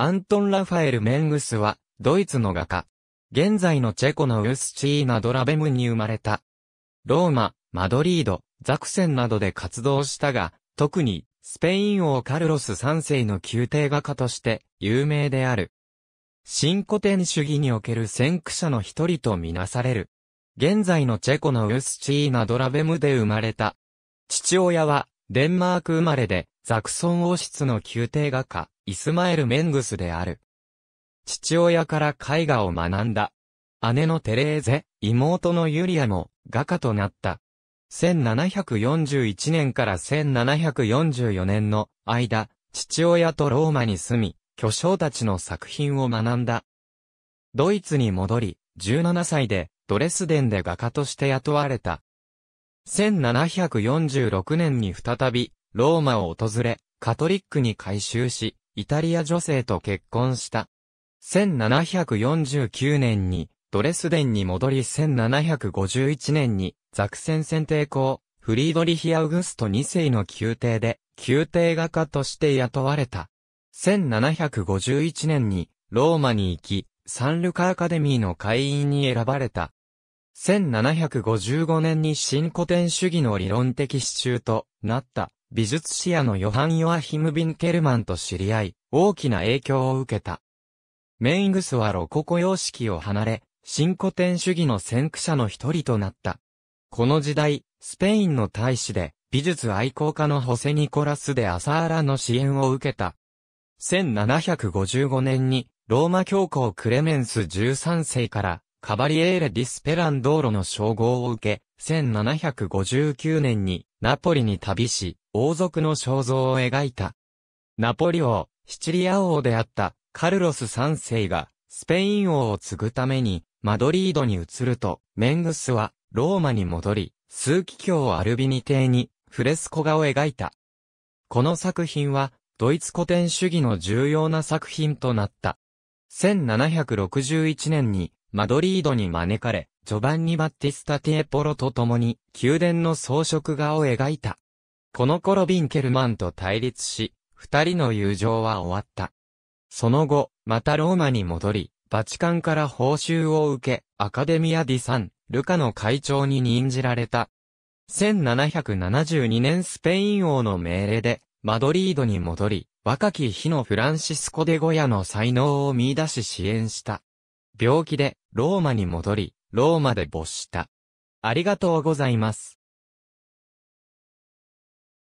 アントン・ラファエル・メングスは、ドイツの画家。現在のチェコのウスチーナ・ドラベムに生まれた。ローマ、マドリード、ザクセンなどで活動したが、特に、スペイン王カルロス3世の宮廷画家として有名である。新古典主義における先駆者の一人とみなされる。現在のチェコのウスチーナ・ドラベムで生まれた。父親は、デンマーク生まれで、ザクソン王室の宮廷画家、イスマエル・メングスである。父親から絵画を学んだ。姉のテレーゼ、妹のユリアも画家となった。1741年から1744年の間、父親とローマに住み、巨匠たちの作品を学んだ。ドイツに戻り、17歳でドレスデンで画家として雇われた。1746年に再び、ローマを訪れ、カトリックに改宗し、イタリア女性と結婚した。1749年に、ドレスデンに戻り1751年に、ザクセン選定公、フリードリヒ・アウグスト2世の宮廷で、宮廷画家として雇われた。1751年に、ローマに行き、サンルカアカデミーの会員に選ばれた。1755年に新古典主義の理論的支柱となった美術史家のヨハン・ヨアヒム・ビンケルマンと知り合い、大きな影響を受けた。メイングスはロココ様式を離れ、新古典主義の先駆者の一人となった。この時代、スペインの大使で、美術愛好家のホセ・ニコラス・でアサーラの支援を受けた。1755年に、ローマ教皇クレメンス13世から、カバリエーレ・ディスペランドーロの称号を受け、1759年にナポリに旅し、王族の肖像を描いた。ナポリ王、シチリア王であったカルロス3世がスペイン王を継ぐためにマドリードに移ると、メングスはローマに戻り、数奇教アルビニ邸にフレスコ画を描いた。この作品はドイツ古典主義の重要な作品となった。1761年にマドリードに招かれ、ジョバンニ・バッティスタ・ティエポロと共に宮殿の装飾画を描いた。この頃ビンケルマンと対立し、二人の友情は終わった。その後、またローマに戻り、バチカンから報酬を受け、アカデミア・ディ・サン、ルカの会長に任じられた。1772年スペイン王の命令で、マドリードに戻り、若き日のフランシスコ・デ・ゴヤの才能を見出し支援した。病気でローマに戻り、ローマで没した。ありがとうございます。